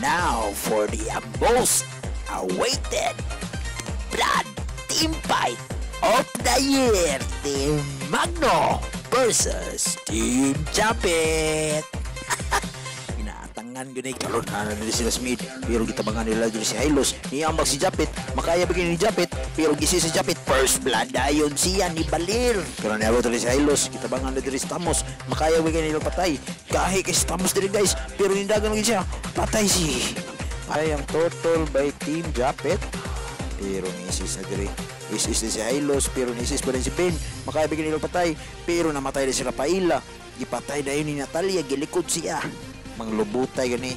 now for the most awaited blood team fight of the year. Team Magno versus Team Japet. Inaatangan yun eh. Kalon na nila sila Smith. Pero gitabangan nila dito si Hylos. Niyambak si Japet. Makaya bigyan ni Japet. Pero gisi si Japet. First blood ayon siya ni Balir. Pero niyabot ulit si Hylos. Gitabangan na dito si Stamos. Makaya bigyan nila patay. Kahit kay Stamos dito guys. Pero nindagan lagi siya. Patay si. Ay ang total by Team Japet. Pero nisis na diri. Isis din si Hylos pero nisis pa rin si Ben. Makaya bigyan nila patay. Pero namatay din si Rafaela. Gipatay na yun ni Natalia. Gilikod siya. Manglubutay gani.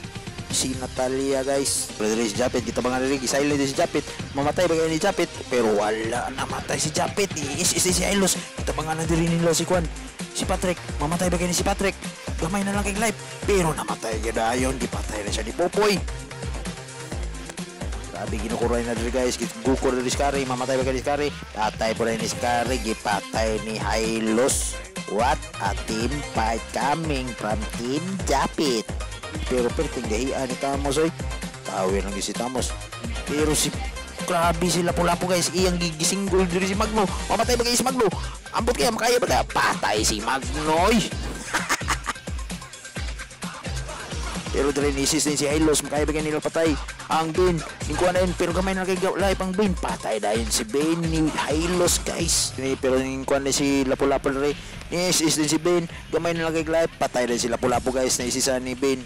Si Natalia guys. Pero diri si Japet. Kita mga. Gisilent din si Japet. Mamatay ba ni Japet. Pero wala. Namatay si Japet. Isis din si Hylos. Kita mga na diri nila si Kwan. Si Patrick. Mamatay ba ni si Patrick. Gamay na lang kay life. Pero namatay gada yun. Gipatay na siya ni Popoy. Sabi ginukuray na diri guys, gukor diri si Kari, mamatay ba kay si Kari? Patay po rin ni si Kari, gipatay ni Hylos. What a team fight coming from Team Japit. Pero perting gahian ni Tamos oy. Tawir lang si Tamos. Pero si Grabe sila pula-po guys. Iyang gigisinggol diri si Magno. Mamatay ba kay si Magno? Ambot kaya makaya ba? Patay si Magno. oy. Pero dali nisis din si Hylos, makaya bigyan nila patay. Ang Bin, lingkuhan na yun, pero gamay na kay life ang Bin. Patay na yun si Ben ni Hylos guys. Ni- Pero lingkuhan na si Lapu-Lapu rin. Nisis din si Ben, gamay na lang kay life. Patay na si Lapu-Lapu guys, naisisa ni Ben.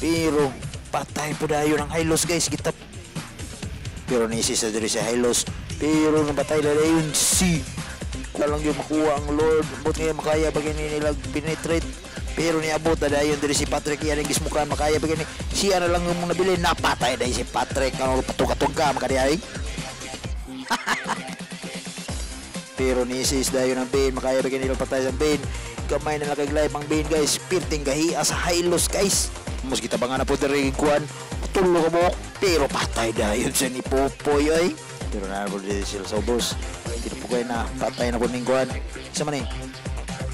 Pero patay po na yun ang Hylos guys. Kita pero nisis na diri si Hylos. Pero nabatay na yun si Walang yung makuha ang Lord. But ngayon makaya bagay nila penetrate. Pero niabot na dayon diri si Patrick yan ang gismukan makaya bagay ni siya na lang yung nabili napatay dahil si Patrick ano patug-atug ka makadiay. Pero ni sis dayon ang Bane makaya bagay nila patay ang Bane. Gamay na lang kay live ang Bane guys. Pirting gahi sa Hylos guys. Mas kita ba nga na po diri kuan. Tulo ka mo. Pero patay dayon sa ni Popoy ay. Pero na po diri sila sa ubos. Hindi po kayo na patay na po ning kuan. Isa man eh.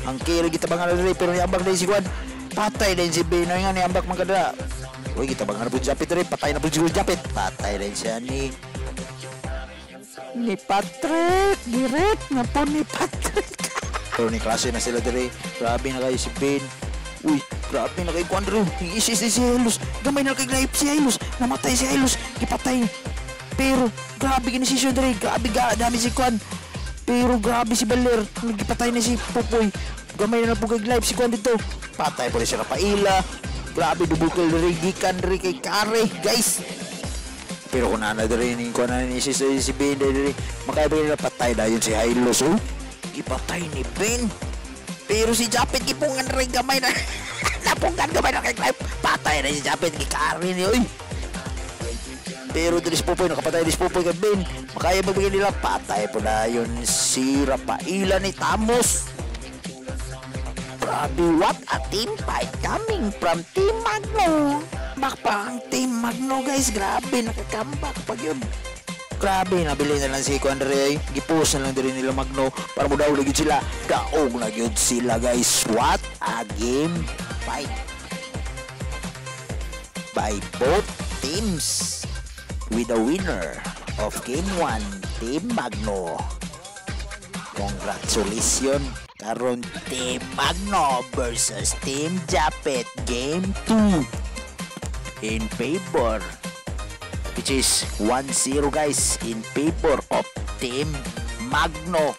Ang ba nga na diri pero niambak din si kuan. Patay din si Bane nga niambak man kada. Uy, kita ba nga na po Japit diri. Patay na po si Japit. Patay din siya ni ni Patrick. Direct na po ni Patrick. Pero ni klase na sila diri. Grabe na kayo si Ben. Uy, grabe na kay Juan Drew. Isis si Hylos. Gamay na kay si Hylos. Namatay si Hylos. Gipatay. Pero, grabe gini si Sean diri. Grabe ga, dami si Juan. Pero grabe si Baler. Nagipatay na si Pupoy. Gamay na po kay si Juan dito. Patay po rin si Rafaela. Grabe, dubukil diri. Gikan diri kay Kare. Guys, pero kung nana diri ning ko na ni si si, si Ben makaya ba nila patay dayon si Hylos oh. Ipatay ni Ben. Pero si Japet gipungan rin gamay na napungan gamay na kay Clive. Patay na si Japet gikari ni oy. Pero diri si Pupoy nakapatay diri si Pupoy kay Ben. Makaya ba bigyan nila patay po na yun si Rafaela ni Tamos. Grabe, what a team fight coming from Team Magno. Bakpa ang Team Magno guys, grabe, nakakambak pag yun. Grabe, nabili na lang si Kuandre ay gipos na lang din nila Magno para mo daw lagi sila. Daog na yun sila guys. What a game fight by both teams with the winner of game 1, Team Magno. Congratulations karon Team Magno versus Team Japet Game 2 in favor which is 1-0 guys in favor of Team Magno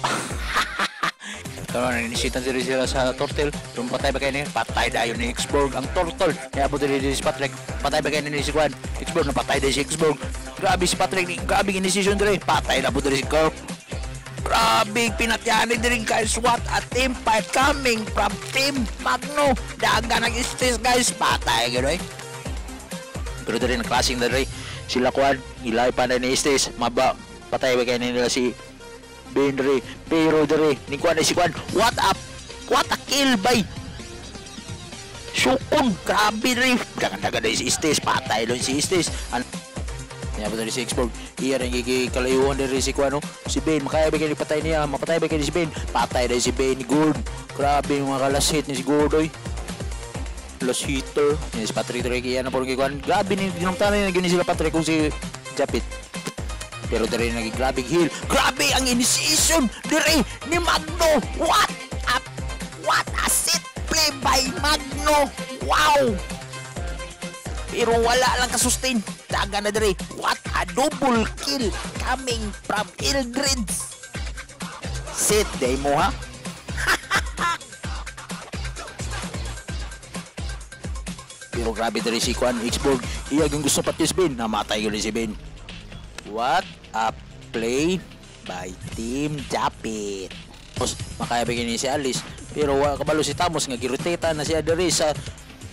Karon inisita diri sila sa turtle. Yung patay ba kayo ni? Patay dayo ni Xborg ang turtle. Kaya po diri si Patrick. Patay ba kayo ni si Kwan? Xborg na patay din si Xborg. Grabe si Patrick. ni- Grabe inisisyon diri. Patay na po diri si Corp. Grabe, pinatyanin din guys. What a team fight coming from Team Magno. Daga nag-stress guys. Patay gano'n eh. Pero dali na klaseng dali. Sila kuan, ilay pa na ni Estes. Maba, patay ba kayo nila si Benry. Pero dali, ni kuan na si kuan. What up? What a kill by Sukon, grabe rin. Dagan-dagan na si Estes. Patay doon si Estes. Ano? Kaya ba si Xborg? Iya rin kikalayuan din rin si Kuano. Si Ben, makaya ba kayo patay niya? Mapatay ba kayo si Ben? Patay rin si Ben. Good. Grabe yung mga kalasit ni si Good, oy. plus hitter. Yes, Patrick Drake yan na po nagkikuan. Grabe ni dinumtanan na gini sila Patrick kung si Japit. Pero dire naging grabe heal. Grabe ang initiation dire ni Magno. What a what a set play by Magno. Wow! Pero wala lang ka-sustain. Daga na dire. What a double kill coming from Eldred. Set day mo ha. Pero grabe dire si Kwan Xborg. Iya yung gusto pati si Ben. Namatay ko si Ben. What a play by Team Japit. Makayabigin ni si Alice. Pero kabalo si Tamos nga giroteta na siya diri sa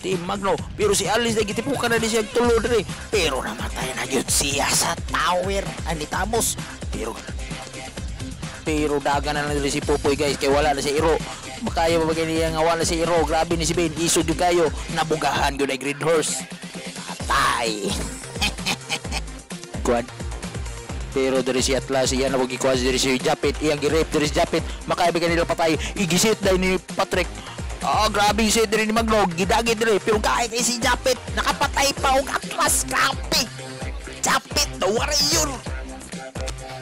Team Magno. Pero si Alice na gitipukan na di siya tulo diri. Pero namatay na yun siya sa tower. Ani Tamos. Pero pero daga na lang si Pupoy guys kay wala na si Iro. Makaya ba niya nga wala si Iro. Grabe ni si Ben. Isod yung kayo. Nabugahan yun ay Green Horse. Patay. Kuan. Pero dari si Atlas, iyan na magkikuha si dari si Japit, iyang dari si Japit, makaibigan nila patay, igisit dahil ni Patrick. Oh, grabe yung sit ni Magno, gidagit diri, pero kaya kay si Japit, nakapatay pa og Atlas, grabe. Japit, the warrior.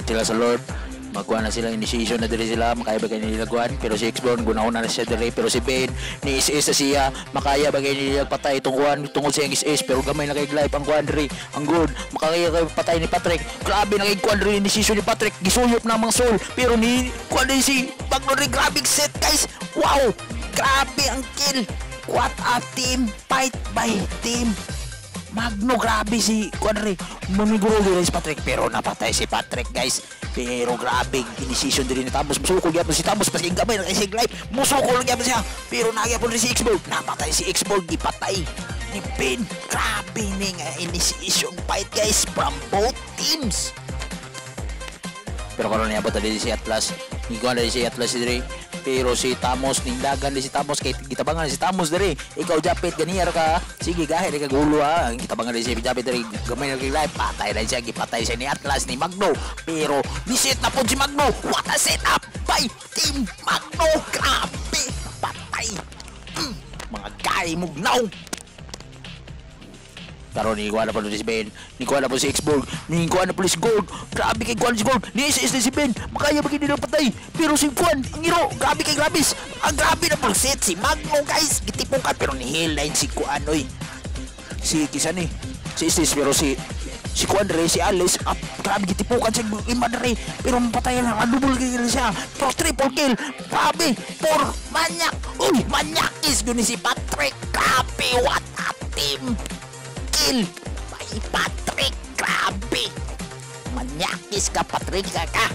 Sila sa Lord, magkuha na sila initiation na diri sila makaya bagay nila guan pero si Xborn gunaon na siya diri pero si Ben ni SS sa siya makaya bagay nila patay itong guan tungod sa iyang SS pero gamay na kay live ang diri ang good. Makaya kay patay ni Patrick. Grabe na kay diri initiation ni Patrick. Gisuyop na mga soul. Pero ni kuan din si Magno rin grabe set guys. Wow! Grabe ang kill. What a team. Fight by team Magno, grabe si Kuanre. Maniguro din si Patrick pero napatay si Patrick guys. Pero grabe, inisisyon din ni Tamos. Musukol gyapon si Tamos kasi gamay na kay live. Musukol gyapon siya. Pero nagyapon rin si Xborg. Napatay si Xborg, gipatay ni Ben. Grabe ni nga initiation fight guys from both teams. Pero karon niya pa tadi si Atlas. Na si Atlas si Dre. Pero si Tamos, ningdagan din si Tamos. Kay gitabangan si Tamos Dre. Ikaw Japit, ganiyar ka. Sige, gahe, ka gulo ha. Ang gitabangan si Japit Dre. Gamay na kay live. Patay na siya. Gipatay siya ni Atlas, ni Magno. Pero, nisit na po si Magno. What a setup by Team Magno. Grabe. Patay. Mm, mga gay mugnaw. Karon ni Kuan na po si Ben, ni Kuan na po si Xborg, ni Kuan na si Gold. Grabe kay Kuan si Gold, ni SS si Ben. Makaya ba nila patay? Pero si Kuan, ang iro, grabe kay Grabis. Ang grabe na pang set si Magno guys. Gitipukan pero ni Hillline si Kuan oy. Si kisa ni, si SS pero si si Kuan Dre, si Alice, ah, grabe gitipukan si Ima Dre. Pero mapatay na, double kill siya. Pero triple kill, grabe, for manyak. Uy, manyak is guni si Patrick. Grabe, what a team kill by Patrick. Grabe. Manyakis ka, Patrick ka.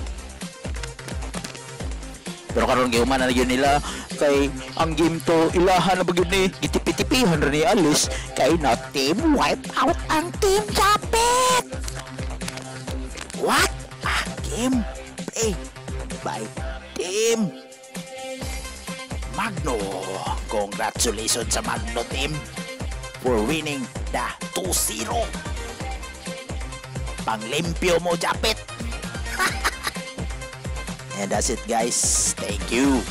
Pero karon gyuman na yun nila kay ang game to ilahan na bagyo ni gitipi-tipihan rin ni Alice kay na team wipe out ang team Japet. What a game play by team Magno. Congratulations sa Magno team for winning the 2-0. Panglimpyo mo, Japit. And that's it, guys. Thank you.